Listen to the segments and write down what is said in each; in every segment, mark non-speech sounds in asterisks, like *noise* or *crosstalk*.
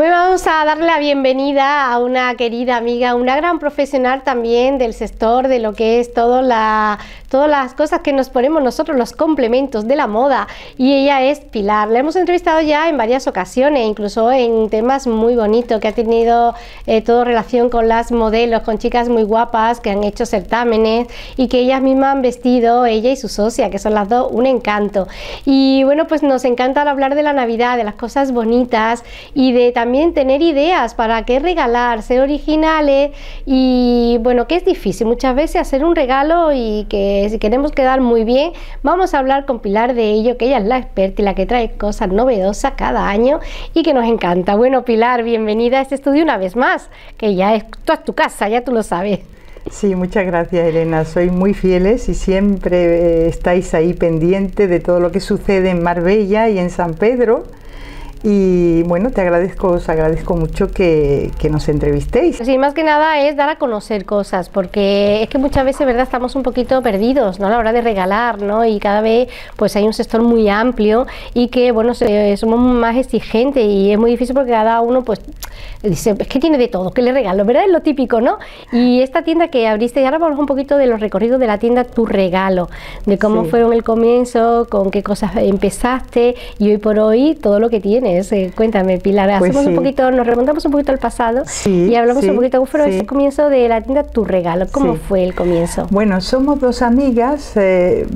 vamos a darle la bienvenida a una querida amiga, una gran profesional también del sector de lo que es todo la, todas las cosas que nos ponemos nosotros, los complementos de la moda. Y ella es Pilar. La hemos entrevistado ya en varias ocasiones, incluso en temas muy bonitos, que ha tenido eh, todo relación con las modelos, con chicas muy guapas que han hecho certámenes y que ellas mismas han vestido, ella y su socia, que son las dos un encanto. Y bueno, pues nos encanta hablar de la Navidad, de las cosas bonitas y de también tener ideas para qué regalar, ser originales y bueno, que es difícil muchas veces hacer un regalo y que si queremos quedar muy bien, vamos a hablar con Pilar de ello, que ella es la experta y la que trae cosas novedosas cada año y que nos encanta. Bueno, Pilar, bienvenida a este estudio una vez más, que ya es toda tu casa, ya tú lo sabes. Sí, muchas gracias Elena. Soy muy fieles y siempre eh, estáis ahí pendiente de todo lo que sucede en Marbella y en San Pedro y bueno, te agradezco, os agradezco mucho que, nos entrevistéis. Sí, más que nada es dar a conocer cosas, porque es que muchas veces, ¿verdad?, estamos un poquito perdidos, ¿no? A la hora de regalar, ¿no? Y cada vez, pues hay un sector muy amplio y que, bueno, somos más exigentes y es muy difícil porque cada uno, pues, dice, es que tiene de todo, que le regalo, ¿verdad? Es lo típico, ¿no? Y esta tienda que abriste, y ahora vamos un poquito de los recorridos de la tienda Tu Regalo, de cómo fueron el comienzo, con qué cosas empezaste y hoy por hoy todo lo que tienes. Eh, cuéntame, Pilar. Pues Hacemos un poquito, nos remontamos un poquito al pasado y hablamos un poquito fue el comienzo de la tienda Tu Regalo. ¿Cómo fue el comienzo? Bueno, somos dos amigas eh,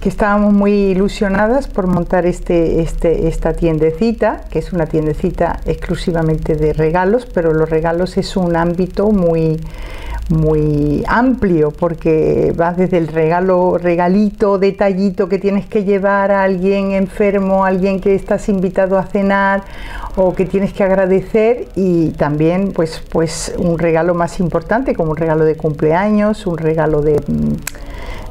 que estábamos muy ilusionadas por montar este, este, esta tiendecita, que es una tiendecita exclusivamente de regalos, pero los regalos es un ámbito muy muy amplio porque vas desde el regalo, regalito, detallito que tienes que llevar a alguien enfermo, a alguien que estás invitado a cenar o que tienes que agradecer y también pues, pues un regalo más importante como un regalo de cumpleaños, un regalo de mm,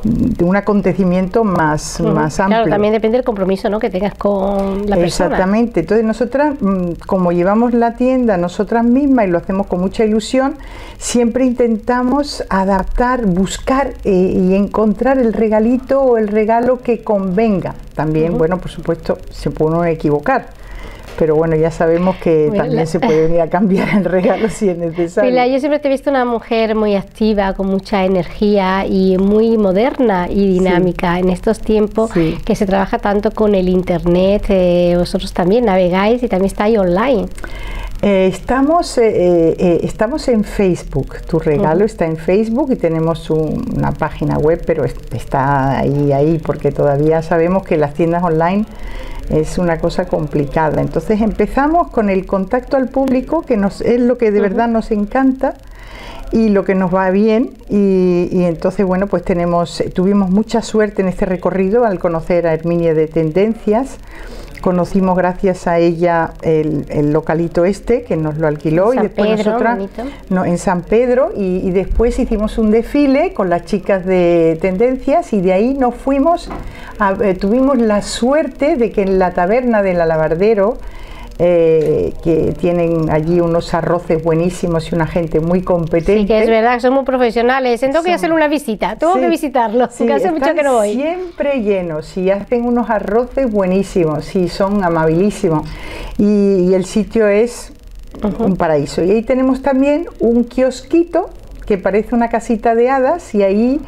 de un acontecimiento más, más amplio. Claro, también depende del compromiso ¿no? que tengas con la persona. Exactamente. Entonces nosotras, mm, como llevamos la tienda nosotras mismas y lo hacemos con mucha ilusión, siempre intentamos adaptar, buscar eh, y encontrar el regalito o el regalo que convenga. También, bueno, por supuesto, se puede uno equivocar pero bueno, ya sabemos que también se puede venir a cambiar el regalo si es necesario. Pilar, yo siempre te he visto una mujer muy activa, con mucha energía y muy moderna y dinámica. En estos tiempos que se trabaja tanto con el Internet, eh, vosotros también navegáis y también estáis online. Eh, estamos, eh, estamos en Facebook, tu regalo está en Facebook y tenemos una página web, pero está ahí, ahí, porque todavía sabemos que las tiendas online es una cosa complicada. Entonces empezamos con el contacto al público, que nos, es lo que de verdad nos encanta y lo que nos va bien. Y, y, entonces bueno pues tenemos tuvimos mucha suerte en este recorrido al conocer a Herminia de Tendencias conocimos gracias a ella el, localito este que nos lo alquiló y después nosotras no, en San Pedro y, después hicimos un desfile con las chicas de tendencias y de ahí nos fuimos eh, tuvimos la suerte de que en la taberna del alabardero eh, que tienen allí unos arroces buenísimos y una gente muy competente. Sí, que es verdad, son muy profesionales. Tengo que hacer una visita, tengo que visitarlos, sí, hace mucho que no voy. Siempre llenos y hacen unos arroces buenísimos, y son amabilísimos. Y, el sitio es un paraíso. Y ahí tenemos también un kiosquito que parece una casita de hadas y ahí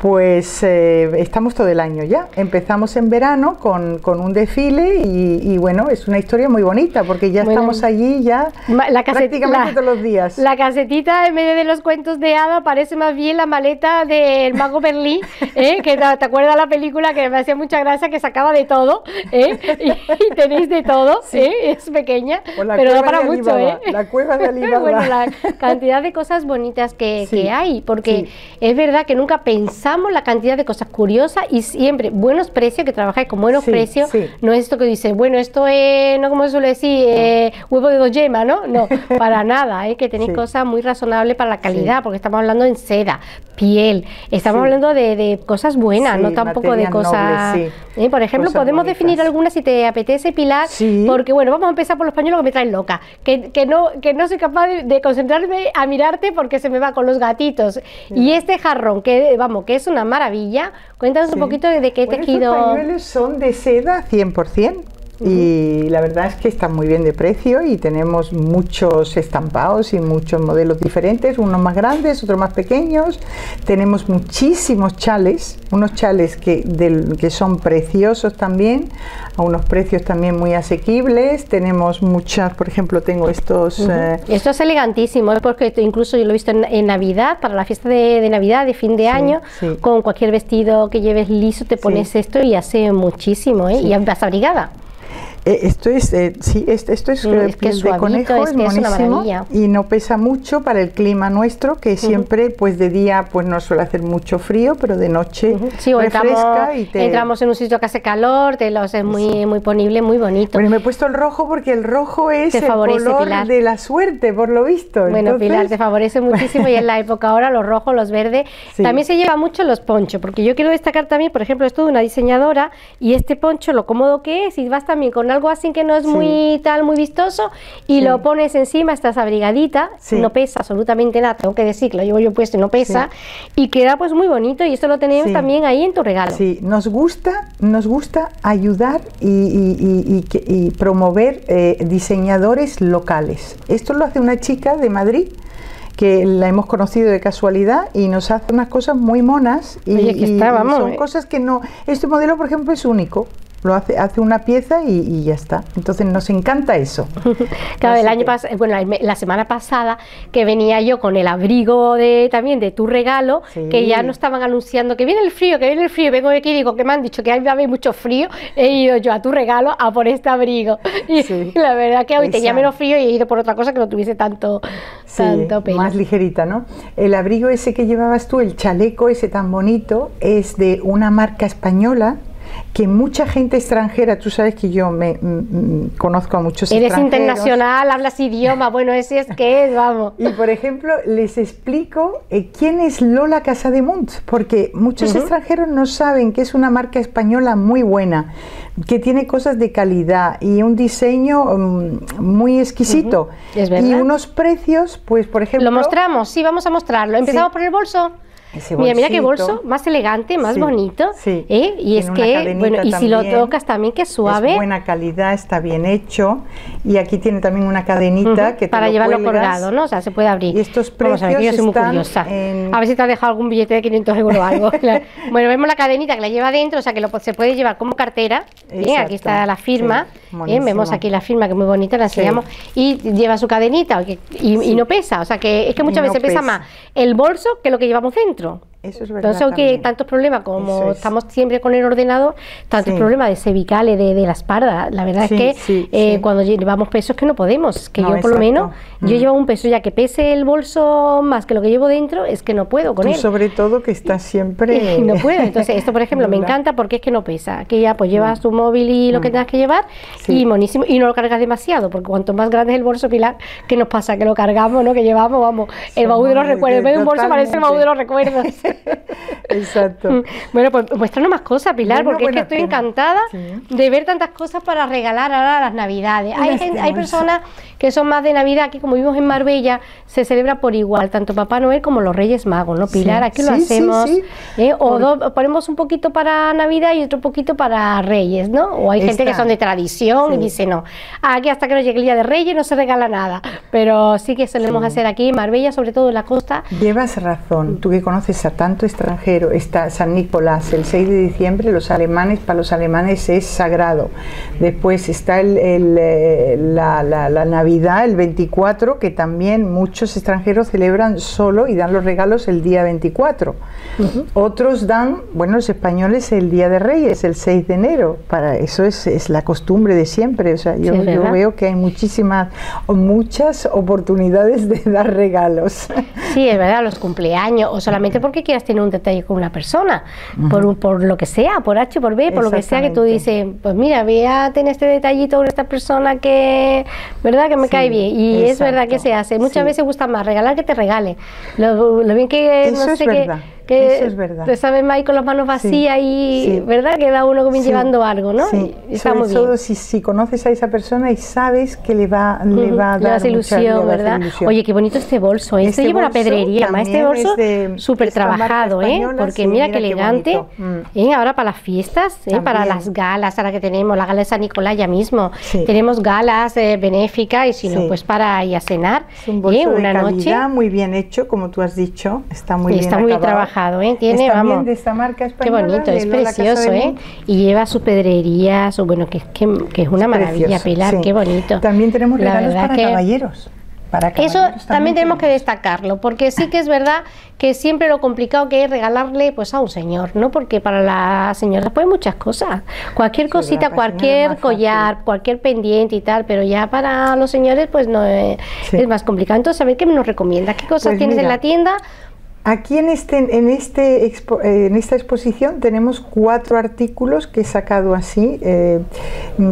pues eh, estamos todo el año ya. Empezamos en verano con, un desfile y, bueno, es una historia muy bonita porque ya estamos allí ya la prácticamente todos los días. La casetita en medio de los cuentos de hada parece más bien la maleta del mago Berlín, ¿eh? *laughs* que te, acuerdas la película que me hacía mucha gracia que sacaba de todo ¿eh? y, tenéis de todo, es pequeña, pero da para mucho. La cueva de *laughs* Alibaba. bueno, la cantidad de cosas bonitas que, hay, porque es verdad que nunca pensamos la cantidad de cosas curiosas y siempre buenos precios, que trabajáis con buenos precios. No es esto que dice, bueno, esto es, no como se suele decir, eh, huevo de dos yemas, ¿no? No, *laughs* para nada, ¿eh? que tenéis cosas muy razonables para la calidad, porque estamos hablando en seda, piel, estamos hablando de, cosas buenas, no tampoco de cosas... ¿eh? Por ejemplo, podemos definir algunas si te apetece, Pilar, porque bueno, vamos a empezar por los pañuelos que me traen loca, que, que, no, que no soy capaz de, concentrarme a mirarte porque se me va con los gatitos. Y este jarrón, que vamos, que es una maravilla. Cuéntanos un poquito de, qué tejido. Los pañuelos son de seda 100%. Y la verdad es que están muy bien de precio y tenemos muchos estampados y muchos modelos diferentes, unos más grandes, otros más pequeños. Tenemos muchísimos chales, unos chales que, que son preciosos también, a unos precios también muy asequibles. Tenemos muchas, por ejemplo, tengo estos... Eh, Esto es elegantísimo, porque incluso yo lo he visto en, Navidad, para la fiesta de, Navidad, de fin de año, con cualquier vestido que lleves liso te pones esto y hace muchísimo, ¿eh? y vas abrigada. Eh, esto es, eh, sí, esto, esto es, es que de conejo, es, es y no pesa mucho para el clima nuestro, que siempre, pues de día, pues no suele hacer mucho frío, pero de noche sí, refresca entramos, y entramos en un sitio que hace calor, te los es muy, muy ponible, muy bonito. Bueno, me he puesto el rojo porque el rojo es el color de la suerte, por lo visto. Bueno, Pilar, te favorece *laughs* muchísimo y en la época ahora los rojos, los verdes, también se lleva mucho los ponchos, porque yo quiero destacar también, por ejemplo, esto de una diseñadora y este poncho, lo cómodo que es, y vas también con algo así que no es muy tal, muy vistoso, y lo pones encima, estás abrigadita, no pesa absolutamente nada, tengo que decir, lo llevo yo puesto y no pesa, y queda pues muy bonito, y esto lo tenemos también ahí en tu regalo. Sí, nos gusta, nos gusta ayudar y, promover eh, diseñadores locales. Esto lo hace una chica de Madrid que la hemos conocido de casualidad y nos hace unas cosas muy monas y, son eh. cosas que no este modelo por ejemplo es único lo hace, hace una pieza y, ya está. Entonces nos encanta eso. *laughs* claro, el año pasado, bueno, la, semana pasada que venía yo con el abrigo de también de tu regalo, que ya no estaban anunciando que viene el frío, que viene el frío, vengo aquí y digo que me han dicho que va a haber mucho frío, he ido yo a tu regalo a por este abrigo. *laughs* Y la verdad que hoy tenía menos frío y he ido por otra cosa que no tuviese tanto, tanto pelo. Más ligerita, ¿no? El abrigo ese que llevabas tú, el chaleco ese tan bonito, es de una marca española que mucha gente extranjera, tú sabes que yo me mm, mm, conozco a muchos Eres extranjeros. internacional, hablas idioma, bueno, ese es que es, vamos. Y por ejemplo, les explico eh, quién es Lola Casademunt, porque muchos extranjeros no saben que es una marca española muy buena, que tiene cosas de calidad y un diseño mm, muy exquisito. Y unos precios, pues por ejemplo... Lo mostramos, sí, vamos a mostrarlo. Empezamos por el bolso mira, mira qué bolso, más elegante, más bonito. Sí. ¿eh? Y es que, bueno, y si lo tocas también que suave. Es buena calidad, está bien hecho. Y aquí tiene también una cadenita que te Para llevarlo colgado, ¿no? O sea, se puede abrir. Y estos precios Vamos a ver, yo soy muy curiosa. A ver si te ha dejado algún billete de 500 euros o algo. *laughs* bueno, vemos la cadenita que la lleva dentro, o sea, que lo, se puede llevar como cartera. ¿eh? Aquí está la firma. ¿eh? Vemos aquí la firma, que es muy bonita, la enseñamos. Y lleva su cadenita y, no pesa. O sea, que es que muchas veces pesa más el bolso que lo que llevamos dentro. encuentro. Eso es verdad. Entonces, que tantos problemas, como estamos siempre con el ordenador, tantos problemas de cervicales, de, de la espalda. La verdad es que eh, cuando llevamos pesos que no podemos, que yo por lo menos, yo mm. llevo un peso ya que pese el bolso más que lo que llevo dentro, es que no puedo con él. Sobre todo que está siempre. *laughs* no puedo. Entonces, esto por ejemplo me encanta porque es que no pesa. Que ya pues llevas mm. tu móvil y lo que mm. tengas que llevar y monísimo. Y no lo cargas demasiado, porque cuanto más grande es el bolso, Pilar, ¿qué nos pasa? Que lo cargamos, ¿no? Que llevamos, vamos, el baúl de los recuerdos. En vez de un bolso parece el baúl de los recuerdos. *laughs* *laughs* Exacto. Mm. Bueno, pues muéstranos más cosas, Pilar, porque es que estoy encantada de ver tantas cosas para regalar ahora a las Navidades. Hay, hay personas que son más de Navidad, aquí como vivimos en Marbella, se celebra por igual, tanto Papá Noel como los Reyes Magos, ¿no, Pilar? aquí lo hacemos. ¿eh? O ponemos un poquito para Navidad y otro poquito para Reyes, ¿no? O hay gente que son de tradición y dice, no, aquí hasta que no llegue el Día de Reyes no se regala nada. Pero sí que solemos hacer aquí en Marbella, sobre todo en la costa. Llevas razón, tú que conoces a tanto extranjero, está San Nicolás, el 6 de diciembre, los alemanes, para los alemanes es sagrado. Después está el, eh, la, Navidad, el 24, que también muchos extranjeros celebran solo y dan los regalos el día 24. Otros dan, bueno, los españoles el Día de Reyes, el 6 de enero. Para eso es, es la costumbre de siempre. O sea, yo, yo veo que hay muchísimas, muchas oportunidades de dar regalos. Sí, es verdad, los cumpleaños, o solamente *laughs* porque quieras tener un detalle con una persona, por, por, lo que sea, por H, por B, por lo que sea que tú dices, pues mira, voy a tener este detallito con esta persona que, ¿verdad? Que me cae bien. Y es verdad que se hace. Muchas veces gusta más regalar que te regale. Lo, bien que, no sé, que que Eso es verdad. te sabes más ahí con las manos vacías y, sí. ¿verdad? Queda uno como Sí. llevando algo, ¿no? Sí, Y está sobre muy todo bien. si, si conoces a esa persona y sabes que le va, le va a le dar mucha- ilusión, le ¿verdad? ilusión. Oye, qué bonito este bolso. Este, Este lleva una pedrería, además este bolso es súper trabajado, ¿eh? Porque mira, mira qué qué elegante. bonito. Mm. ¿eh? Ahora para las fiestas, ¿eh? para las galas, ahora que tenemos la gala de San Nicolás ya mismo. Tenemos galas eh, benéficas y si no, pues para ir a cenar. Es un bolso ¿eh? de Una calidad, noche. muy bien hecho, como tú has dicho. Está muy Está bien muy acabado. trabajado, ¿eh? Tiene, es también vamos, de esta marca Qué bonito, es precioso, ¿eh? Y lleva su pedrería, su, bueno, que, es que, que es una maravilla, Precioso, Pilar, sí. qué bonito. También tenemos regalos para que- caballeros. Para Eso también tenemos que destacarlo, porque sí que es verdad que siempre lo complicado que es regalarle pues a un señor, ¿no? Porque para la señora pues muchas cosas, cualquier Sí, cosita, cualquier fácil. collar, cualquier pendiente y tal, pero ya para los señores pues no es, Sí. es más complicado. Entonces, a ver qué nos recomienda, qué cosas Pues tienes en la tienda. Aquí en, este, en, este expo- eh, en esta exposición tenemos cuatro artículos que he sacado así eh,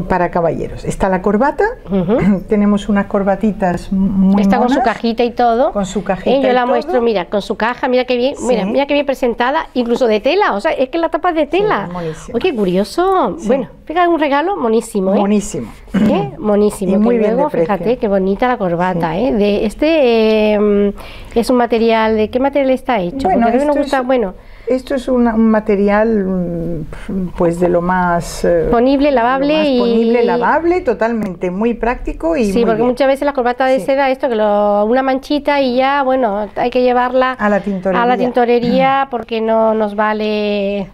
para caballeros. Está la corbata, *clears throat* tenemos unas corbatitas muy Está con su cajita y todo. Con su cajita Eh, Yo y la todo. muestro, mira, con su caja, mira qué bien, mira, Sí. mira qué bien presentada, incluso de tela, o sea, es que la tapa es de tela. Oye, qué curioso. Sí. Bueno, fíjate un regalo monísimo, ¿eh? Monísimo. ¿Eh? *clears throat* Monísimo. Y muy que bien luego, fíjate, qué bonita la corbata, ¿eh? De este eh, es un material, ¿de qué material está hecho? Bueno, Porque a mí me esto gusta, es- bueno, Esto es una- un material mm, pues de lo más eh, Ponible, lavable más y- ponible, lavable, totalmente muy práctico y sí, muy porque bien. muchas veces la corbata de Sí. seda, esto que lo, una manchita y ya, bueno, hay que llevarla A la tintorería. a la tintorería *clears throat* porque no nos vale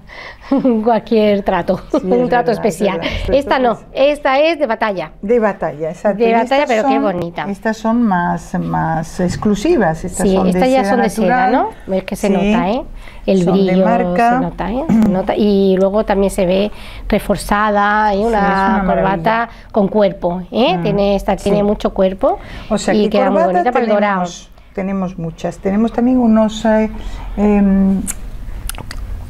*laughs* cualquier trato, Sí, un es trato verdad, especial. es Esta no, esta es de batalla. De batalla, exacto. De batalla, pero qué son- bonita. Estas son más, más exclusivas. Estas Sí, son estas de ya seda son de seda. ¿no? Es que se Sí, nota, ¿eh? El son de brillo marca. se nota, ¿eh? Se nota. Y luego también se ve reforzada, ¿eh? es una, una corbata con cuerpo, ¿eh? Mm, Tiene, esta, sí. tiene mucho cuerpo O sea, y que queda muy bonita para el dorado. tenemos, muchas. Tenemos también unos eh, em,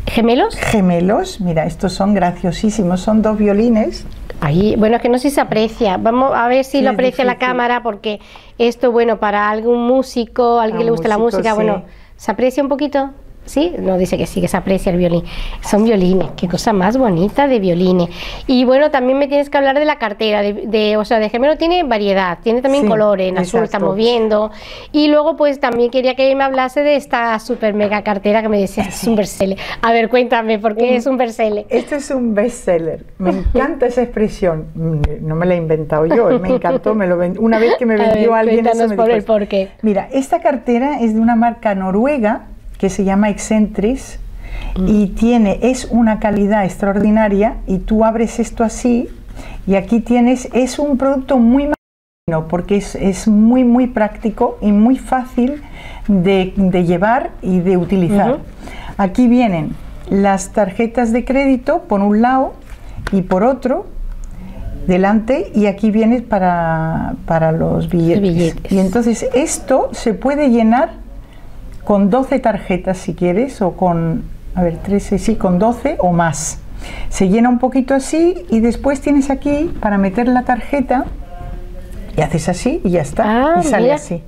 ¿Gemelos? gemelos. Mira, estos son graciosísimos. Son dos violines. Ahí, bueno, es que no sé si se aprecia. Vamos a ver si Sí, lo aprecia la cámara, porque esto, bueno, para algún músico, alguien que le gusta la música, sí. bueno, ¿se aprecia un poquito? ¿Sí? No, dice que sí, que se aprecia el violín. Son violines, qué cosa más bonita de violines. Y bueno, también me tienes que hablar de la cartera, de, de- o sea, de gemelo tiene variedad, tiene también Sí, colores, en azul estamos viendo. Y luego, pues también quería que me hablase de esta super mega cartera que me decías, es un bestseller. A ver, cuéntame, ¿por qué Un- es un bestseller? Este es un bestseller. Me encanta esa expresión. Mm, No me la he inventado yo. Me encantó. Me lo ven- Una vez que me *laughs* A ver, vendió alguien eso me por dijo el porqué. Mira, esta cartera es de una marca noruega que se llama Excentris Mm. y tiene es una calidad extraordinaria y tú abres esto así y aquí tienes es un producto muy no, porque es, es muy muy práctico y muy fácil de, de llevar y de utilizar. Aquí vienen las tarjetas de crédito por un lado y por otro delante y aquí viene para, para los billetes. billetes. Y entonces esto se puede llenar con 12 tarjetas si quieres o con, a ver, 13, sí, con 12 o más. Se llena un poquito así y después tienes aquí para meter la tarjeta y haces así y ya está. Ah, y sale mira. así.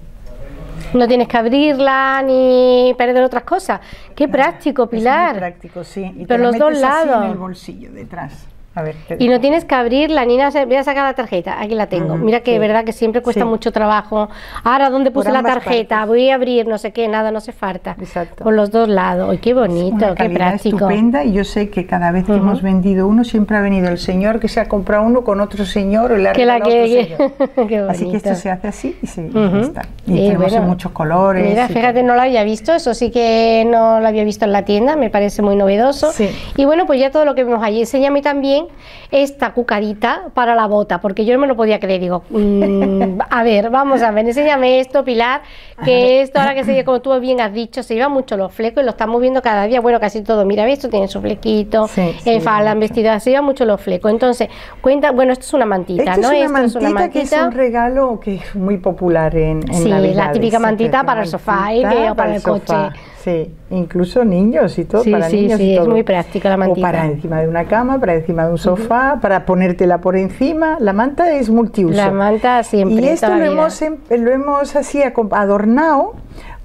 No tienes que abrirla ni perder otras cosas. Qué práctico, Es muy Pilar. práctico, sí. Y Pero los dos así lados. en el bolsillo detrás. A ver, te Y no tienes que abrirla ni nada. Voy a sacar la tarjeta. Aquí la tengo. Mira que sí. verdad que siempre cuesta Sí. mucho trabajo. Ahora, ¿dónde puse la tarjeta? partes. Voy a abrir, no sé qué, nada, no se falta. Exacto. Por los dos lados. ¡Ay, qué bonito, Una qué práctico! estupenda y yo sé que cada vez que Ujú. hemos vendido uno siempre ha venido el señor que se ha comprado uno con otro señor o le ha Que la que- otro señor. *laughs* qué Así que esto se hace así y, se, Ujú. ya está. Y Eh, tenemos en bueno, muchos colores. Mira, fíjate, todo. no lo había visto, eso sí que no lo había visto en la tienda, me parece muy novedoso. Sí. Y bueno, pues ya todo lo que vemos allí. Enséñame también esta cucarita para la bota, porque yo no me lo podía creer. Digo, mm, a ver, vamos a ver, enséñame esto, Pilar, que esto ahora que se como tú bien has dicho, se llevan mucho los flecos y lo estamos viendo cada día, bueno, casi todo. Mira, esto tiene su flequito, Sí, eh, falda, mucho. vestidas, se llevan mucho los flecos. Entonces, cuenta, bueno, esto es una mantita, Esto ¿no? es una, Esto mantita que es un regalo que es muy popular en, en Sí, la típica mantita para el sofá, ¿eh? o para el sofá. coche. Sí, incluso niños y todo, Sí, para sí, niños sí, y es todo. muy práctica la mantita. O para encima de una cama, para encima de un sofá, para ponértela por encima. La manta es multiuso. La manta siempre. Y esto lo vida. hemos, em- lo hemos así adornado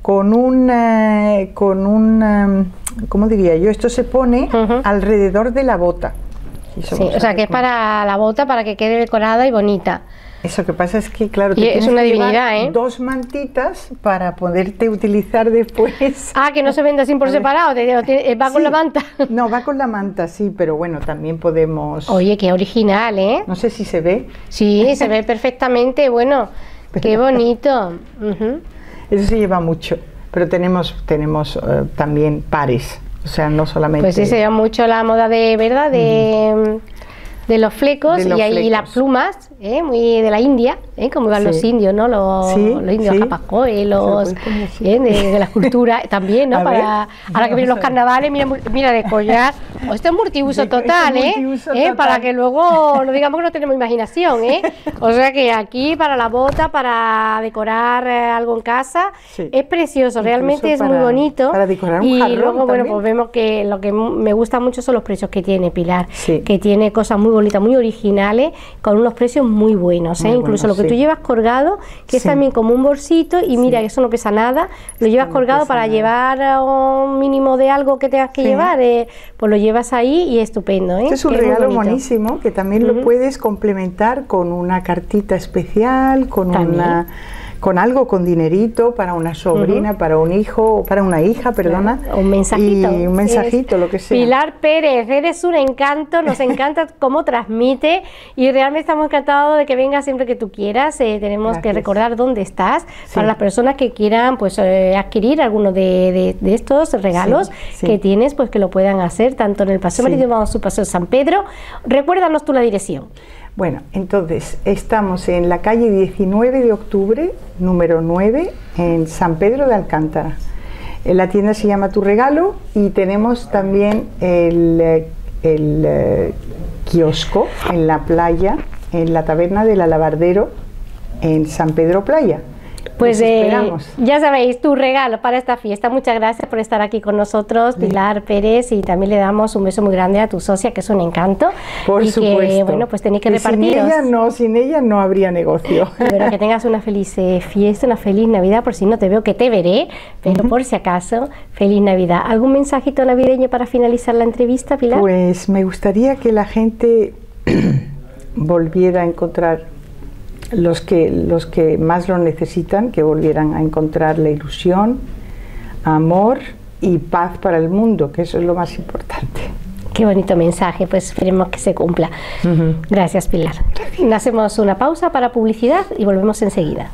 con un, eh, con un, em, ¿cómo diría yo? Esto se pone alrededor de la bota. Sí, o sea que es para la bota para que quede decorada y bonita. Eso que pasa es que, claro, te es una divinidad, ¿eh? Dos mantitas para poderte utilizar después. *laughs* Ah, que no se vende así por *laughs* separado, eh, va con la manta. *laughs* No, va con la manta, sí, pero bueno, también podemos. Oye, qué original, ¿eh? No sé si se ve. Sí, se ve perfectamente, bueno, qué bonito. Eso se lleva mucho, pero tenemos, tenemos eh, también pares. O sea, no solamente. Pues sí, se lleva mucho la moda de, ¿verdad? De de los flecos y, ahí las plumas, ¿eh? muy de la India, ¿eh? como iban los indios, ¿no? Los, los indios sí. los ¿eh? *laughs* de, la cultura también, ¿no? Para, ahora que vienen los carnavales, mira, mira de collar. Oh, esto es multiuso *laughs* total, ¿eh? ¿eh? Para que luego no digamos que no tenemos imaginación, ¿eh? O sea que aquí para la bota, para decorar algo en casa, es precioso, realmente es muy bonito. Para decorar un Y luego, bueno, pues vemos que lo que me gusta mucho son los precios que tiene Pilar, que tiene cosas muy bonitas, muy originales, con unos precios muy buenos. ¿eh? Incluso lo que tú llevas colgado, que es también como un bolsito, y mira, que eso no pesa nada, lo llevas colgado para llevar un mínimo de algo que tengas que llevar, eh, pues lo llevas ahí y estupendo. ¿eh? Este es un regalo buenísimo que también lo puedes complementar con una cartita especial, con una con algo, con dinerito para una sobrina, para un hijo, para una hija, perdona. Un mensajito. Y un mensajito, lo que sea. Pilar Pérez, eres un encanto, nos *laughs* encanta cómo transmite y realmente estamos encantados de que vengas siempre que tú quieras. Eh, tenemos que recordar dónde estás para las personas que quieran pues eh, adquirir alguno de, estos regalos que tienes, pues que lo puedan hacer tanto en el Paseo Marítimo como en su Paseo San Pedro. Recuérdanos tú la dirección. Bueno, entonces estamos en la calle 19 de octubre, número 9, en San Pedro de Alcántara. Eh, la tienda se llama Tu Regalo y tenemos también el, eh, eh, kiosco en la playa, en la taberna del Alabardero, en San Pedro Playa. Pues eh, ya sabéis, tu regalo para esta fiesta. Muchas gracias por estar aquí con nosotros, Pilar Pérez, y también le damos un beso muy grande a tu socia, que es un encanto. Por y supuesto. Que, bueno, pues tenéis que repartir. Sin ella no, sin ella no habría negocio. Bueno, que tengas una feliz eh, fiesta, una feliz Navidad, por si no te veo que te veré, pero por si acaso, feliz Navidad. ¿Algún mensajito navideño para finalizar la entrevista, Pilar? Pues me gustaría que la gente *clears throat* volviera a encontrar los que, los que más lo necesitan, que volvieran a encontrar la ilusión, amor y paz para el mundo, que eso es lo más importante. Qué bonito mensaje, pues esperemos que se cumpla. Gracias, Pilar. Hacemos una pausa para publicidad y volvemos enseguida.